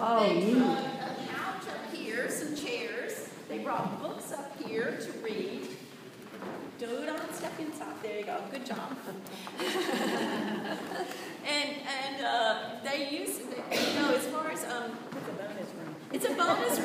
Oh, they brought a couch up here, some chairs. They brought books up here to read. Do not step inside. There you go. Good job. and and uh, they use you know as far as um, It's a bonus room. it's a bonus